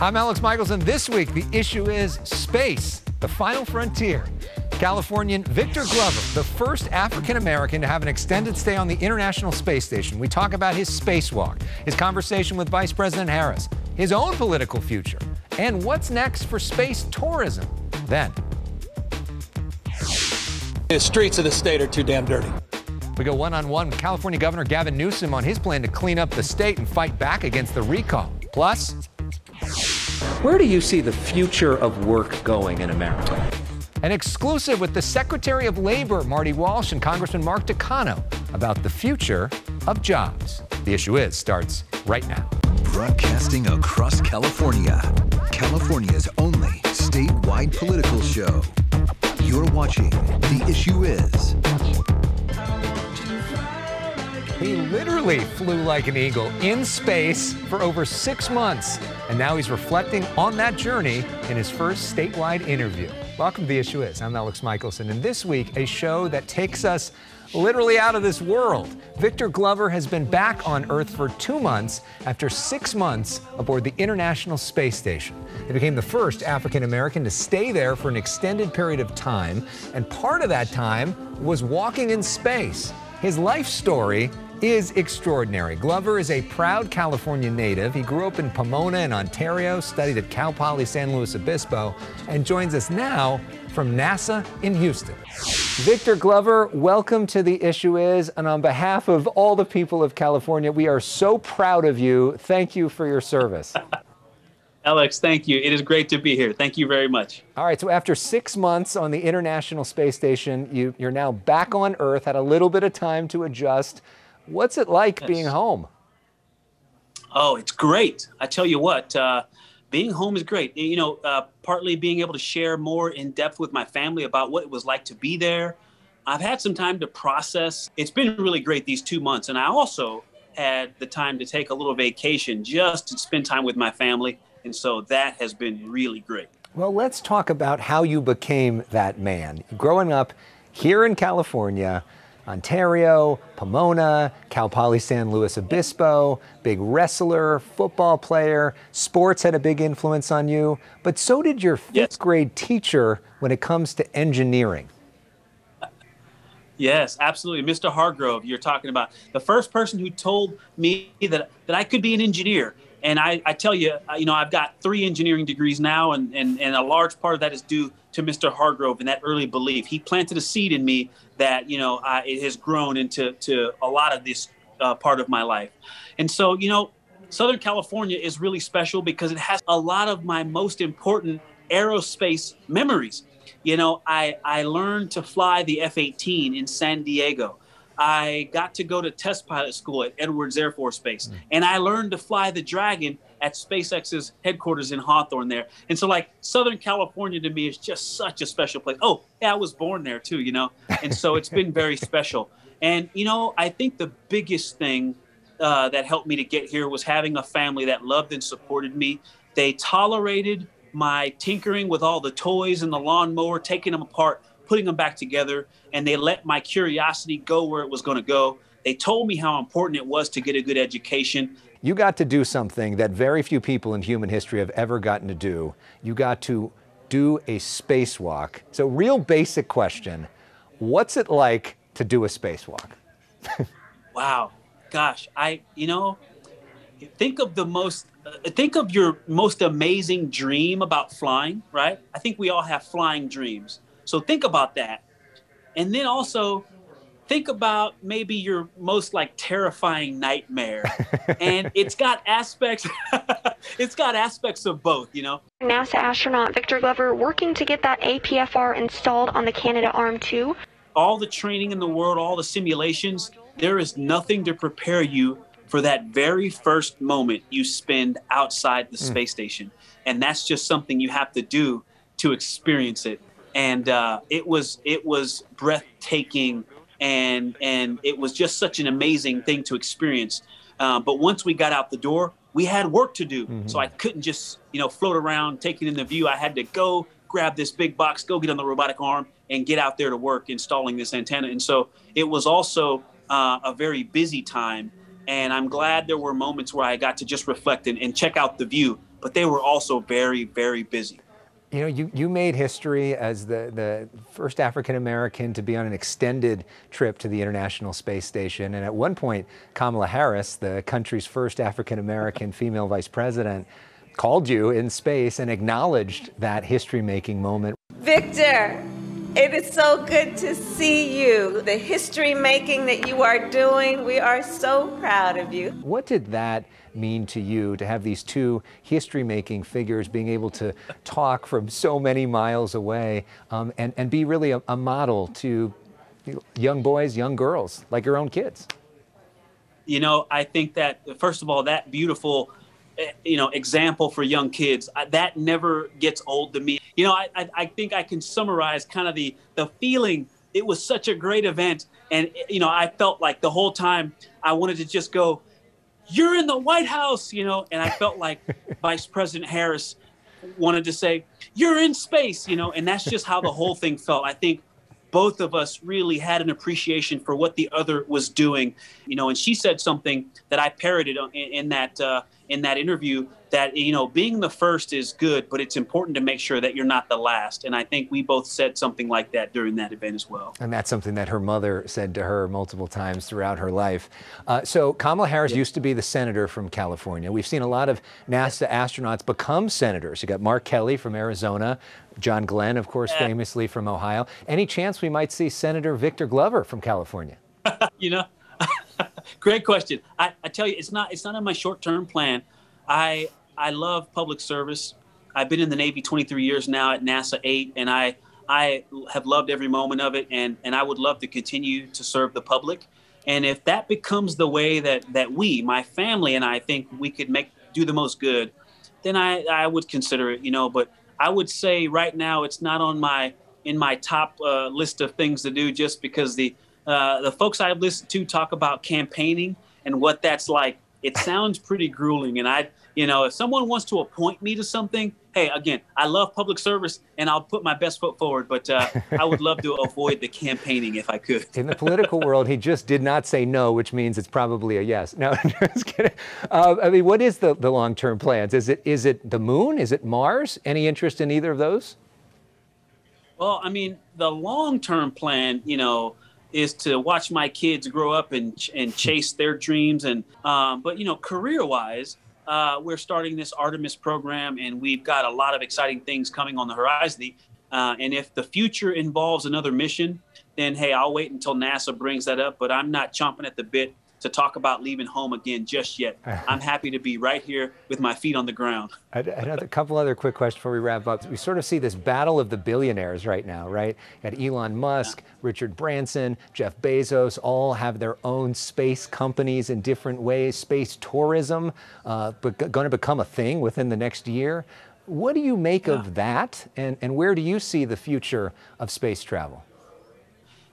I'm Elex Michaelson. This week, the issue is space, the final frontier. Californian Victor Glover, the first African American to have an extended stay on the International Space Station. We talk about his spacewalk, his conversation with Vice President Harris, his own political future, and what's next for space tourism. Then, the streets of the state are too damn dirty. We go one on one with California Governor Gavin Newsom on his plan to clean up the state and fight back against the recall. Plus, where do you see the future of work going in America? An exclusive with the Secretary of Labor, Marty Walsh, and Congressman Mark Takano about the future of jobs. The issue is starts right now. Broadcasting across California, California's only statewide political show. You're watching The Issue Is. He literally flew like an eagle in space for over six months, and now he's reflecting on that journey in his first statewide interview. Welcome to The Issue Is. I'm Elex Michaelson, and this week, a show that takes us literally out of this world. Victor Glover has been back on Earth for two months after six months aboard the International Space Station. He became the first African American to stay there for an extended period of time, and part of that time was walking in space. His life story is extraordinary. Glover is a proud California native. He grew up in Pomona in Ontario, studied at Cal Poly San Luis Obispo, and joins us now from NASA in Houston. Victor Glover, welcome to The Issue Is. And on behalf of all the people of California, we are so proud of you. Thank you for your service. Elex, thank you. It is great to be here. Thank you very much. All right, so after six months on the International Space Station, you, are now back on Earth, had a little bit of time to adjust. What's it like yes. being home? Oh, it's great. I tell you what, uh, being home is great. You know, uh, partly being able to share more in depth with my family about what it was like to be there. I've had some time to process. It's been really great these two months. And I also had the time to take a little vacation just to spend time with my family. And so that has been really great. Well, let's talk about how you became that man. Growing up here in California, Ontario, Pomona, Cal Poly San Luis Obispo, big wrestler, football player. Sports had a big influence on you, but so did your fifth yes. grade teacher when it comes to engineering. Yes, absolutely. Mr. Hargrove, you're talking about the first person who told me that, that I could be an engineer. And I, I tell you, you know, I've got three engineering degrees now, and, and, and a large part of that is due to Mr. Hargrove and that early belief. He planted a seed in me that, you know, I, it has grown into to a lot of this uh, part of my life. And so, you know, Southern California is really special because it has a lot of my most important aerospace memories. You know, I, I learned to fly the F 18 in San Diego. I got to go to test pilot school at Edwards Air Force Base, mm. and I learned to fly the Dragon at SpaceX's headquarters in Hawthorne there. And so, like, Southern California to me is just such a special place. Oh, yeah, I was born there too, you know? And so it's been very special. And, you know, I think the biggest thing uh, that helped me to get here was having a family that loved and supported me. They tolerated my tinkering with all the toys and the lawnmower, taking them apart putting them back together, and they let my curiosity go where it was going to go. They told me how important it was to get a good education. You got to do something that very few people in human history have ever gotten to do. You got to do a spacewalk. So, real basic question what's it like to do a spacewalk? wow. Gosh, I, you know, think of the most uh, think of your most amazing dream about flying right i think we all have flying dreams so think about that. And then also think about maybe your most like terrifying nightmare. and it's got aspects it's got aspects of both, you know. NASA astronaut Victor Glover working to get that APFR installed on the Canadarm2. All the training in the world, all the simulations, there is nothing to prepare you for that very first moment you spend outside the mm. space station. And that's just something you have to do to experience it and uh, it was it was breathtaking and and it was just such an amazing thing to experience. Uh, but once we got out the door, we had work to do, mm-hmm. so I couldn't just you know float around taking in the view. I had to go grab this big box, go get on the robotic arm, and get out there to work installing this antenna. And so it was also uh, a very busy time. And I'm glad there were moments where I got to just reflect and, and check out the view but they were also very, very busy. You know, you, you made history as the, the first African American to be on an extended trip to the International Space Station. And at one point, Kamala Harris, the country's first African American female vice president, called you in space and acknowledged that history making moment. Victor, it is so good to see you. The history making that you are doing, we are so proud of you. What did that mean to you to have these two history making figures being able to talk from so many miles away um, and, and be really a, a model to young boys, young girls, like your own kids? You know, I think that, first of all, that beautiful Eh, you know example for young kids that never gets old to me you know I, I, I think i can summarize kind of the the feeling it was such a great event and you know i felt like the whole time i wanted to just go you're in the white house you know? And i felt like vice president harris wanted to say you're in space you know? And that's just how the whole thing felt. I think both of us really had an appreciation for what the other was doing, you know. And she said something that I parroted in, in that uh, in that interview that you know being the first is good, but it's important to make sure that you're not the last. And I think we both said something like that during that event as well. And that's something that her mother said to her multiple times throughout her life. Uh, so Kamala Harris yeah. used to be the senator from California. We've seen a lot of NASA astronauts become senators. You got Mark Kelly from Arizona, John Glenn, of course, yeah. famously from Ohio. Any chance we might see Senator Victor Glover from California? you know, great question. I, I tell you, it's not it's not on my short term plan. I I love public service. I've been in the Navy 23 years now at NASA 8, and I I have loved every moment of it, and and I would love to continue to serve the public. And if that becomes the way that that we, my family, and I think we could make do the most good, then I I would consider it. You know, but I would say right now it's not on my in my top uh, list of things to do just because the uh, the folks I've listened to talk about campaigning and what that's like. It sounds pretty grueling, and I you know, if someone wants to appoint me to something, hey, again, I love public service and I'll put my best foot forward, but uh, I would love to avoid the campaigning if I could. In the political world, he just did not say no, which means it's probably a yes. No, just kidding. Uh, I mean, what is the, the long term plans? Is it is it the moon? Is it Mars? Any interest in either of those? Well, I mean, the long term plan, you know, is to watch my kids grow up and and chase their dreams and um, but you know career wise uh, we're starting this Artemis program, and we've got a lot of exciting things coming on the horizon. Uh, and if the future involves another mission, then hey, I'll wait until NASA brings that up. But I'm not chomping at the bit to talk about leaving home again just yet. I'm happy to be right here with my feet on the ground. Another couple other quick questions before we wrap up. We sort of see this battle of the billionaires right now, right? Got Elon Musk, yeah. Richard Branson, Jeff Bezos, all have their own space companies in different ways. Space tourism, uh, going to become a thing within the next year. What do you make yeah. of that, and, and where do you see the future of space travel?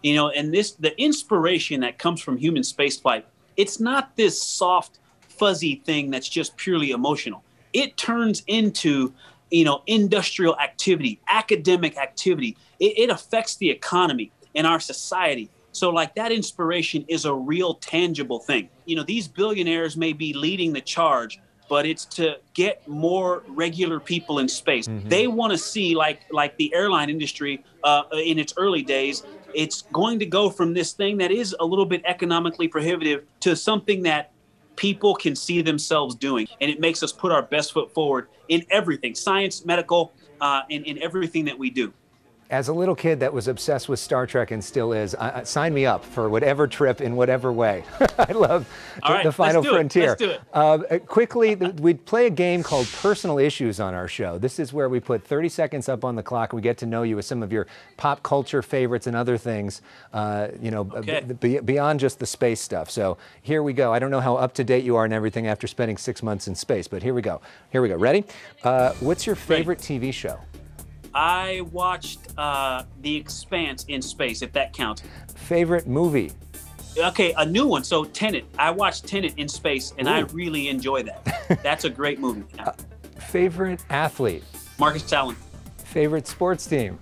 You know, and this the inspiration that comes from human spaceflight it's not this soft, fuzzy thing that's just purely emotional. It turns into, you know, industrial activity, academic activity. It, it affects the economy and our society. So, like that inspiration is a real tangible thing. You know, these billionaires may be leading the charge, but it's to get more regular people in space. Mm-hmm. They want to see, like like the airline industry uh, in its early days, it's going to go from this thing that is a little bit economically prohibitive to something that people can see themselves doing. And it makes us put our best foot forward in everything science, medical, uh, in, in everything that we do as a little kid that was obsessed with Star Trek and still is, uh, sign me up for whatever trip in whatever way. I love the, right, the Final let's Frontier. Let's do it. Uh, quickly, we play a game called Personal Issues on our show. This is where we put 30 seconds up on the clock. We get to know you with some of your pop culture favorites and other things, uh, you know, okay. beyond just the space stuff. So here we go. I don't know how up to date you are and everything after spending six months in space, but here we go. Here we go. Ready? Uh, what's your favorite TV show? I watched uh, The Expanse in space, if that counts. Favorite movie? Okay, a new one. So Tenet. I watched Tenet in space, and Ooh. I really enjoy that. That's a great movie. Uh, favorite athlete? Marcus Allen. Favorite sports team?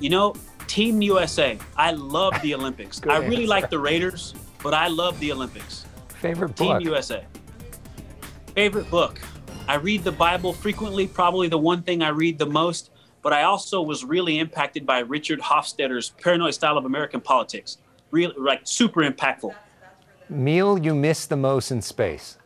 You know, Team USA. I love the Olympics. I really answer. like the Raiders, but I love the Olympics. Favorite book? Team USA. Favorite book? I read the Bible frequently, probably the one thing I read the most, but I also was really impacted by Richard Hofstadter's Paranoid Style of American Politics. Really, like super impactful. Meal you miss the most in space?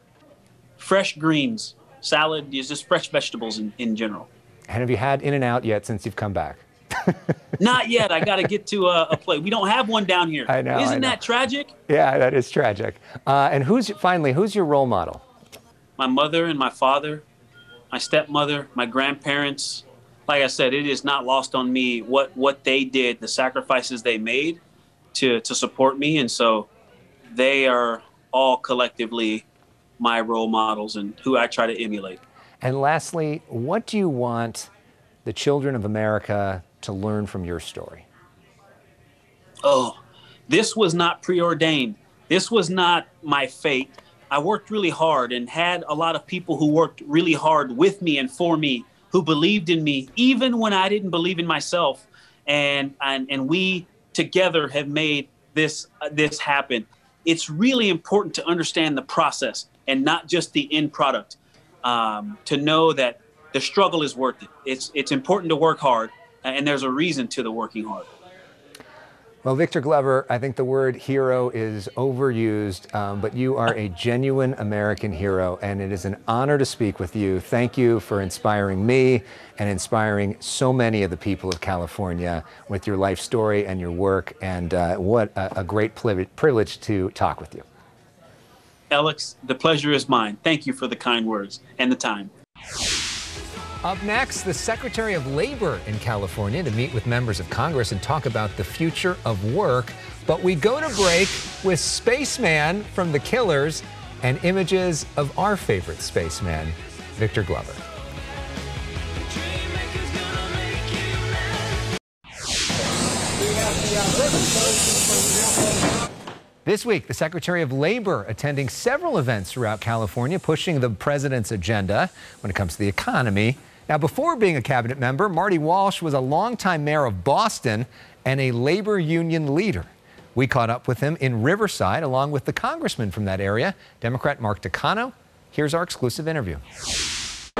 Fresh greens, salad, just fresh vegetables in, in general. And have you had In-N-Out yet since you've come back? Not yet. I got to get to a, a plate. We don't have one down here. I know. Isn't I know. that tragic? Yeah, that is tragic. Uh, and who's finally who's your role model? My mother and my father, my stepmother, my grandparents. Like I said, it is not lost on me what what they did, the sacrifices they made to to support me, and so they are all collectively my role models and who I try to emulate. And lastly, what do you want the children of America to learn from your story? Oh, this was not preordained. This was not my fate. I worked really hard and had a lot of people who worked really hard with me and for me, who believed in me, even when I didn't believe in myself. And and, and we together have made this uh, this happen. It's really important to understand the process and not just the end product. Um, to know that the struggle is worth it. It's it's important to work hard, and there's a reason to the working hard. Well, Victor Glover, I think the word hero is overused, um, but you are a genuine American hero, and it is an honor to speak with you. Thank you for inspiring me and inspiring so many of the people of California with your life story and your work, and uh, what a, a great privilege to talk with you. Elex, the pleasure is mine. Thank you for the kind words and the time. Up next, the Secretary of Labor in California to meet with members of Congress and talk about the future of work. But we go to break with Spaceman from The Killers and images of our favorite spaceman, Victor Glover. This week, the Secretary of Labor attending several events throughout California, pushing the president's agenda when it comes to the economy. Now, before being a cabinet member, Marty Walsh was a longtime mayor of Boston and a labor union leader. We caught up with him in Riverside along with the congressman from that area, Democrat Mark Takano. Here's our exclusive interview.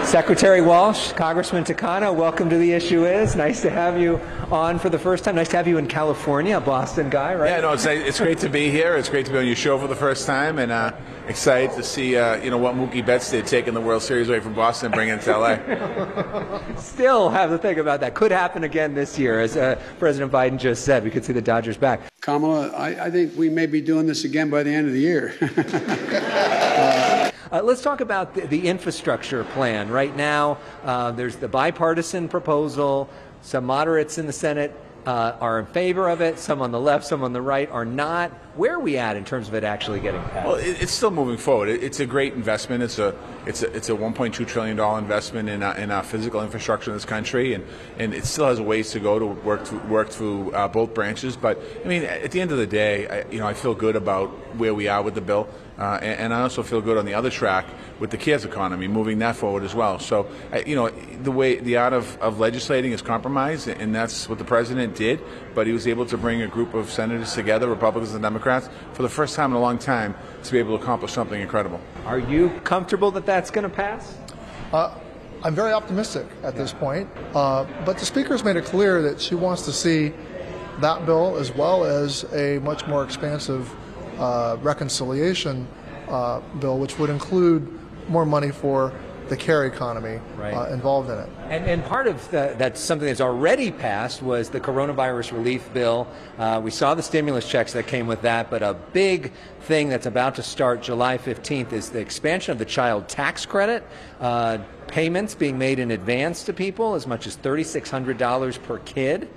Secretary Walsh, Congressman Takano, welcome to the issue is. Nice to have you on for the first time. Nice to have you in California, Boston guy, right? Yeah, no, it's, it's great to be here. It's great to be on your show for the first time, and uh, excited to see uh, you know what Mookie Betts did, taking the World Series away from Boston and bringing it to LA. Still have to think about that. Could happen again this year, as uh, President Biden just said. We could see the Dodgers back. Kamala, I, I think we may be doing this again by the end of the year. Uh, let's talk about the, the, infrastructure plan. Right now, uh, there's the bipartisan proposal. Some moderates in the Senate uh, are in favor of it. Some on the left, some on the right are not. Where are we at in terms of it actually getting passed? Well, it, it's still moving forward. It, it's a great investment. It's a it's a it's a 1.2 trillion dollar investment in our, in our physical infrastructure in this country, and, and it still has ways to go to work to, work through uh, both branches. But I mean, at the end of the day, I, you know, I feel good about where we are with the bill. Uh, and, and, I also feel good on the other track with the CARES economy, moving that forward as well. So, uh, you know, the way the art of, of legislating is compromise, and that's what the president did. But he was able to bring a group of senators together, Republicans and Democrats, for the first time in a long time to be able to accomplish something incredible. Are you comfortable that that's going to pass? Uh, I'm very optimistic at yeah. this point. Uh, but the Speaker's made it clear that she wants to see that bill as well as a much more expansive uh, reconciliation uh, bill, which would include more money for the care economy right. uh, involved in it. And, and part of the, that's something that's already passed was the coronavirus relief bill. Uh, we saw the stimulus checks that came with that, but a big thing that's about to start July 15th is the expansion of the child tax credit. Uh, payments being made in advance to people, as much as $3,600 per kid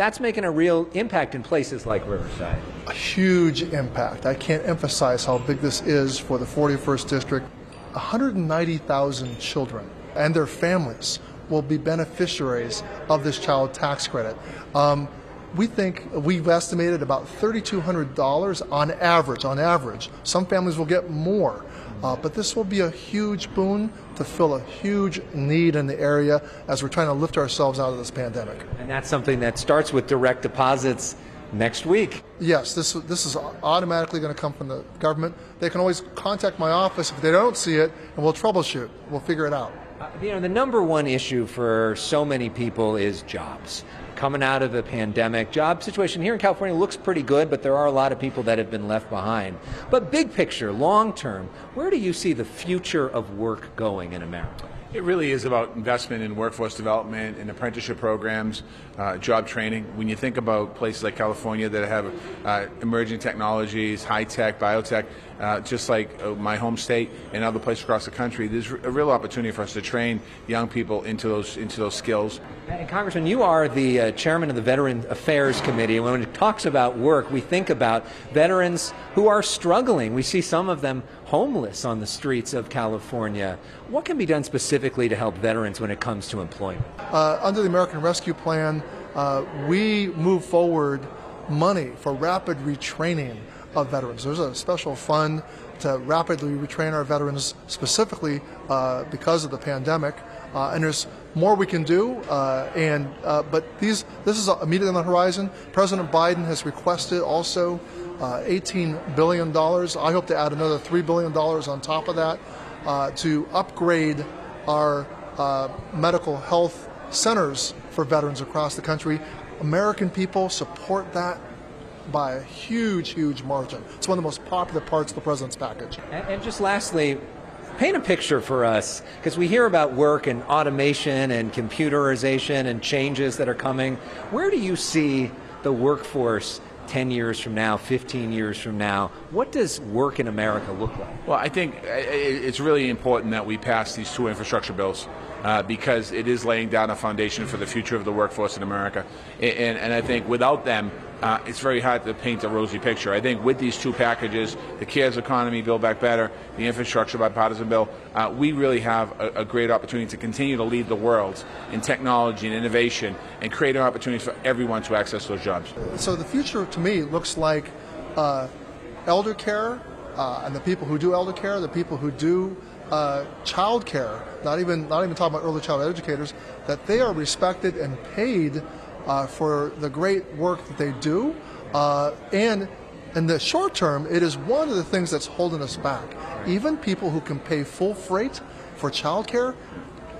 that's making a real impact in places like Riverside. A huge impact. I can't emphasize how big this is for the 41st District. 190,000 children and their families will be beneficiaries of this child tax credit. Um, we think we've estimated about $3,200 on average. On average, some families will get more, uh, but this will be a huge boon to fill a huge need in the area as we're trying to lift ourselves out of this pandemic. And that's something that starts with direct deposits next week. Yes, this this is automatically going to come from the government. They can always contact my office if they don't see it, and we'll troubleshoot. We'll figure it out. Uh, you know, the number one issue for so many people is jobs. Coming out of the pandemic, job situation here in California looks pretty good, but there are a lot of people that have been left behind. But big picture, long term, where do you see the future of work going in America? It really is about investment in workforce development and apprenticeship programs, uh, job training. When you think about places like California that have uh, emerging technologies, high tech, biotech, uh, just like uh, my home state and other places across the country, there's a real opportunity for us to train young people into those into those skills. And Congressman, you are the uh, chairman of the Veteran Affairs Committee. And when it talks about work, we think about veterans who are struggling. We see some of them homeless on the streets of California. What can be done specifically to help veterans when it comes to employment? Uh, under the American Rescue Plan, uh, we move forward money for rapid retraining of veterans. There's a special fund to rapidly retrain our veterans specifically uh, because of the pandemic. Uh, and there's more we can do. Uh, and uh, but these this is immediately on the horizon. President Biden has requested also uh, 18 billion dollars. I hope to add another three billion dollars on top of that uh, to upgrade our medical health centers for veterans across the country. American people support that by a huge, huge margin. It's one of the most popular parts of the president's package. And, and just lastly, paint a picture for us because we hear about work and automation and computerization and changes that are coming. Where do you see the workforce 10 years from now, 15 years from now? What does work in America look like? Well, I think uh, it's really important that we pass these two infrastructure bills. Uh, because it is laying down a foundation for the future of the workforce in America. And, and I think without them, uh, it's very hard to paint a rosy picture. I think with these two packages, the CARES economy, Build Back Better, the infrastructure bipartisan bill, uh, we really have a, a, great opportunity to continue to lead the world in technology and innovation and create opportunities for everyone to access those jobs. So the future to me looks like uh, elder care uh, and the people who do elder care, the people who do uh, child care, not even, not even talking about early child educators, that they are respected and paid uh, for the great work that they do. Uh, and in the short term, it is one of the things that's holding us back. Even people who can pay full freight for childcare,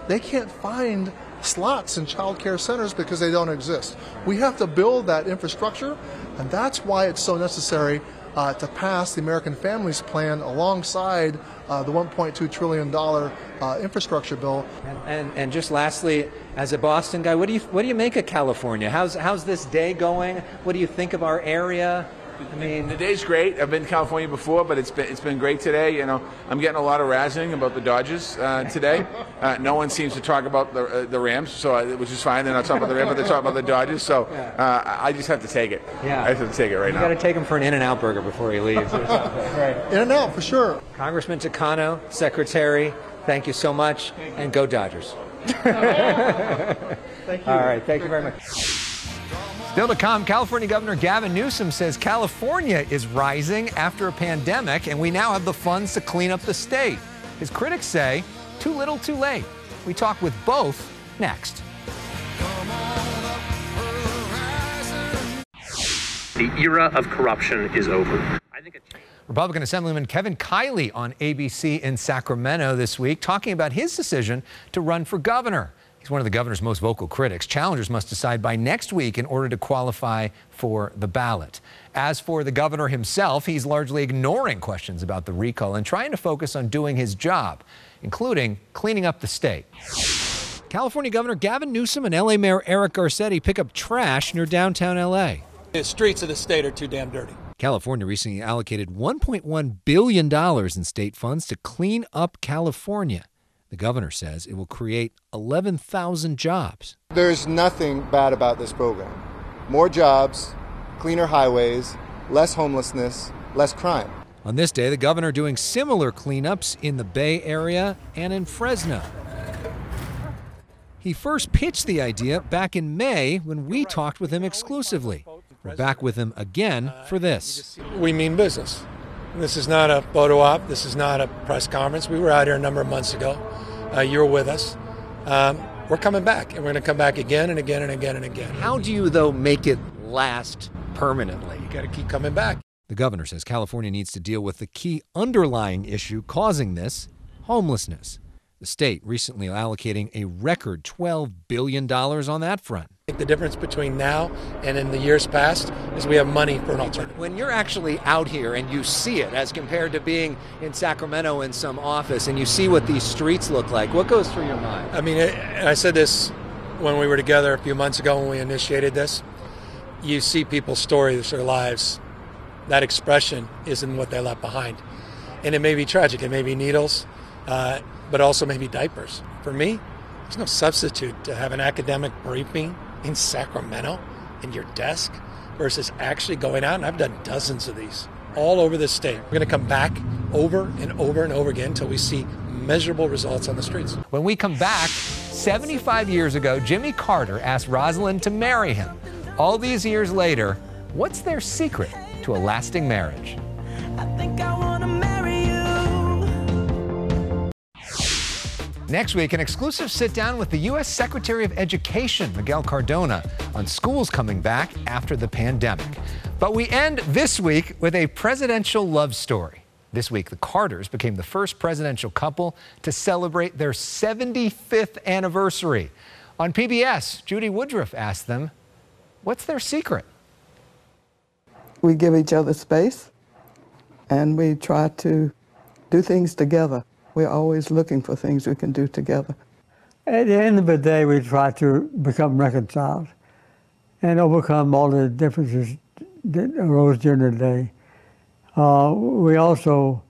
they can't find slots in childcare centers because they don't exist. We have to build that infrastructure, and that's why it's so necessary uh, to pass the American Families Plan alongside uh, the $1.2 trillion uh, infrastructure bill. And, and, and, just lastly, as a Boston guy, what do you what do you make of California? How's how's this day going? What do you think of our area? I mean, the day's great. I've been to California before, but it's been it's been great today. You know, I'm getting a lot of razzing about the Dodgers uh, today. Uh, no one seems to talk about the uh, the Rams, so I, which is fine. They're not talking about the Rams, but they're talking about the Dodgers. So uh, I just have to take it. Yeah, I have to take it right you now. You got to take him for an In-N-Out burger before he leaves. right, In-N-Out for sure. Congressman Takano, Secretary, thank you so much, you. and go Dodgers. thank you. All right, thank you very much. Still to come, California Governor Gavin Newsom says California is rising after a pandemic, and we now have the funds to clean up the state. His critics say, too little, too late. We talk with both next. The era of corruption is over. Republican Assemblyman Kevin Kiley on ABC in Sacramento this week talking about his decision to run for governor. He's one of the governor's most vocal critics. Challengers must decide by next week in order to qualify for the ballot. As for the governor himself, he's largely ignoring questions about the recall and trying to focus on doing his job, including cleaning up the state. California Governor Gavin Newsom and LA Mayor Eric Garcetti pick up trash near downtown LA. The streets of the state are too damn dirty. California recently allocated $1.1 billion in state funds to clean up California. The governor says it will create 11,000 jobs. There's nothing bad about this program. More jobs, cleaner highways, less homelessness, less crime. On this day, the governor doing similar cleanups in the Bay Area and in Fresno. He first pitched the idea back in May when we talked with him exclusively. We're back with him again for this. We mean business. This is not a photo op. This is not a press conference. We were out here a number of months ago. Uh, you're with us. Um, we're coming back, and we're going to come back again and again and again and again. How do you, though, make it last permanently. You got to keep coming back. The governor says California needs to deal with the key underlying issue causing this homelessness. The state recently allocating a record $12 billion on that front. I think the difference between now and in the years past is we have money for an alternative. When you're actually out here and you see it as compared to being in Sacramento in some office and you see what these streets look like, what goes through your mind? I mean, I said this when we were together a few months ago when we initiated this. You see people's stories, their lives. That expression isn't what they left behind. And it may be tragic. It may be needles. Uh, but also maybe diapers. For me, there's no substitute to have an academic briefing in Sacramento in your desk versus actually going out. And I've done dozens of these all over the state. We're going to come back over and over and over again until we see measurable results on the streets. When we come back, 75 years ago, Jimmy Carter asked Rosalynn to marry him. All these years later, what's their secret to a lasting marriage? Next week, an exclusive sit down with the U.S. Secretary of Education, Miguel Cardona, on schools coming back after the pandemic. But we end this week with a presidential love story. This week, the Carters became the first presidential couple to celebrate their 75th anniversary. On PBS, Judy Woodruff asked them, What's their secret? We give each other space and we try to do things together. We're always looking for things we can do together. At the end of the day, we try to become reconciled and overcome all the differences that arose during the day. Uh, we also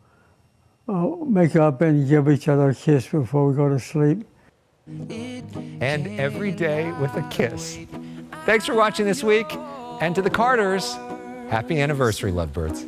uh, make up and give each other a kiss before we go to sleep. And every day with a kiss. Thanks for watching this week. And to the Carters, happy anniversary, lovebirds.